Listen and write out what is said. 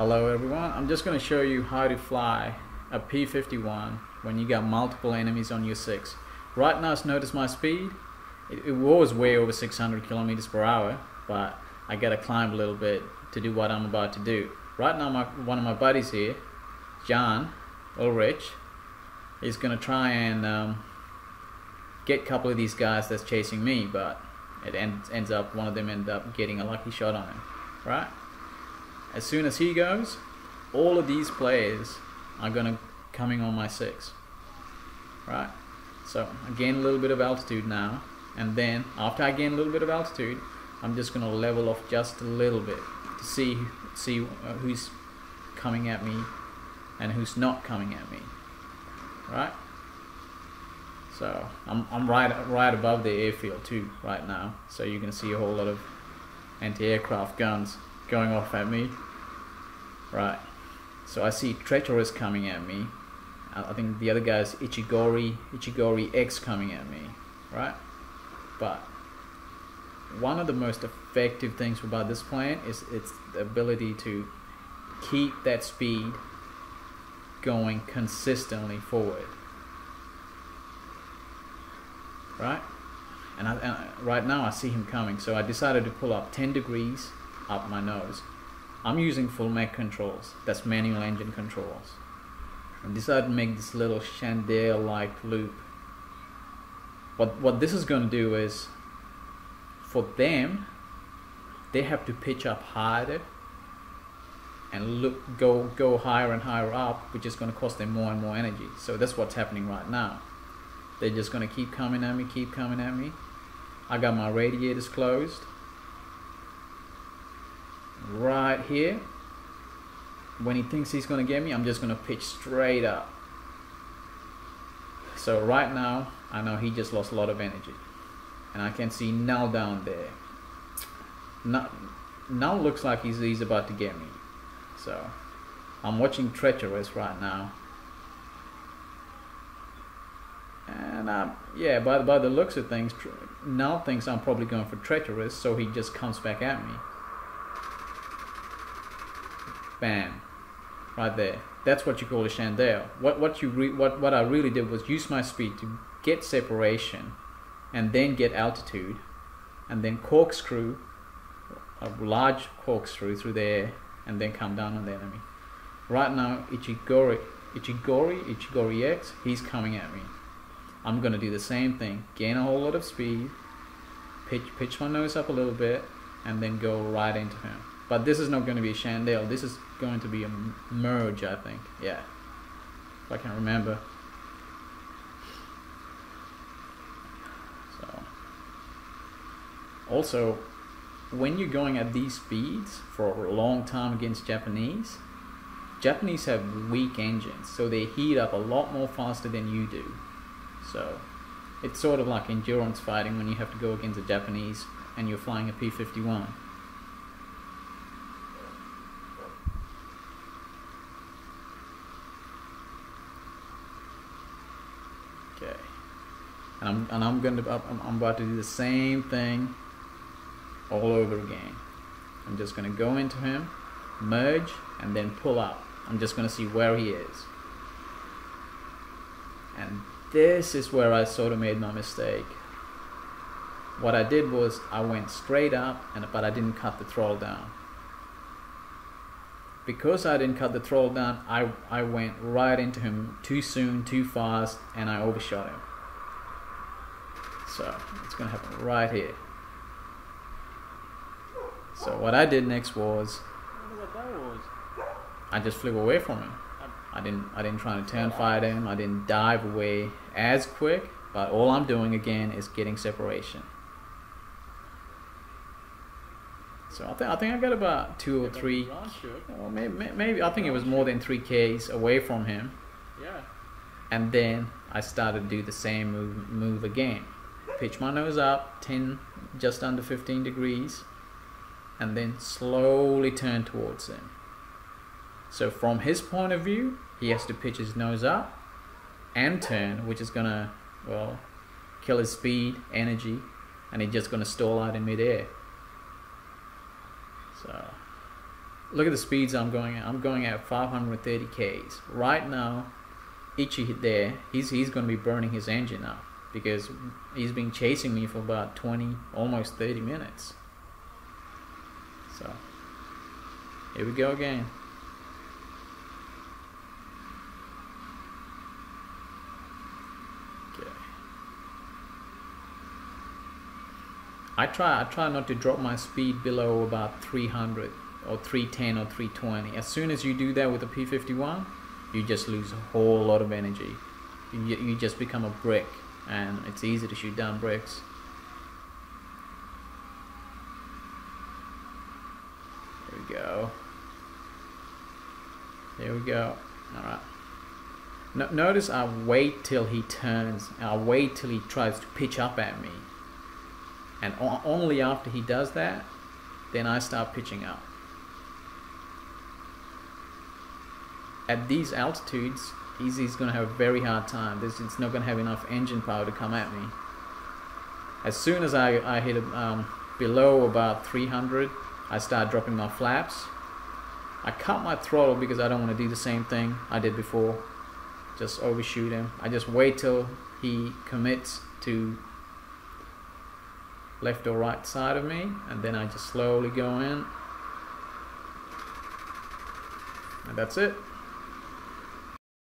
Hello everyone, I'm just going to show you how to fly a P-51 when you got multiple enemies on your 6. Right now, notice my speed. It, it, was way over 600 kilometers per hour, but I got to climb a little bit to do what I'm about to do. Right now, my, one of my buddies here, John Ulrich, is going to try and um, get a couple of these guys that's chasing me, but it ends, ends up, one of them end up getting a lucky shot on him, right? As soon as he goes, all of these players are gonna coming on my six. Right? So I gain a little bit of altitude now, and then after I gain a little bit of altitude, I'm just gonna level off just a little bit to see see uh, who's coming at me and who's not coming at me. Right? So I'm I'm right right above the airfield too right now, so you can see a whole lot of anti-aircraft guns going off at me. Right. So I see Treacherous coming at me. I think the other guy is Ichigori, Ichigori X coming at me. Right? But one of the most effective things about this plane is its the ability to keep that speed going consistently forward. Right? And, I, and right now I see him coming, so I decided to pull up 10 degrees up my nose. I'm using full mech controls, that's manual engine controls. I decided to make this little chandelle-like loop. What, what this is going to do is, for them, they have to pitch up harder and look go go higher and higher up, which is going to cost them more and more energy. So that's what's happening right now. They're just going to keep coming at me, keep coming at me. I got my radiators closed right here. When he thinks he's going to get me I'm just going to pitch straight up. So right now I know he just lost a lot of energy. And I can see Null down there. Null, Null looks like he's, he's about to get me. So I'm watching Treacherous right now. And uh, yeah by, by the looks of things Null thinks I'm probably going for Treacherous so he just comes back at me Bam. Right there. That's what you call a chandelle. What what you what what I really did was use my speed to get separation, and then get altitude, and then corkscrew, a large corkscrew through there, and then come down on the enemy. Right now, Ichigori, Ichigori, Ichigori X, he's coming at me. I'm gonna do the same thing. Gain a whole lot of speed, pitch pitch my nose up a little bit, and then go right into him. But this is not going to be a chandelle. This is going to be a merge, I think. Yeah. If I can remember. So. Also, when you're going at these speeds for a long time against Japanese, Japanese have weak engines, so they heat up a lot more faster than you do. So, it's sort of like endurance fighting when you have to go against the Japanese and you're flying a P-51. Okay. And I'm, and I'm going to, I'm, I'm about to do the same thing all over again. I'm just going to go into him, merge, and then pull up. I'm just going to see where he is. And this is where I sort of made my mistake. What I did was I went straight up, and but I didn't cut the throttle down. Because I didn't cut the throttle down, I, I went right into him too soon, too fast, and I overshot him. So it's going to happen right here. So what I did next was I just flew away from him. I didn't I didn't try to turn fire him. I didn't dive away as quick. But all I'm doing again is getting separation. So I think I think I got about two or three. Oh, well, maybe, maybe I think it was more than three k's away from him. Yeah. And then I started to do the same move move again. Pitch my nose up, ten, just under 15 degrees, and then slowly turn towards him. So from his point of view, he has to pitch his nose up and turn, which is gonna well kill his speed, energy, and he's just gonna stall out in midair. So look at the speeds I'm going at. I'm going at 530 k's right now. Itchy there, he's he's to be burning his engine up because he's been chasing me for about 20, almost 30 minutes. So here we go again. Okay. I try I try not to drop my speed below about 300 or 310 or 320. As soon as you do that with the P51, you just lose a whole lot of energy. You, you just become a brick and it's easy to shoot down bricks. There we go. There we go. Alright. No, notice I wait till he turns. I wait till he tries to pitch up at me. And only after he does that, then I start pitching up. at these altitudes, Easy's going to have a very hard time. This, it's not going to have enough engine power to come at me. As soon as I, I hit um, below about 300, I start dropping my flaps. I cut my throttle because I don't want to do the same thing I did before. Just overshoot him. I just wait till he commits to left or right side of me and then I just slowly go in and that's it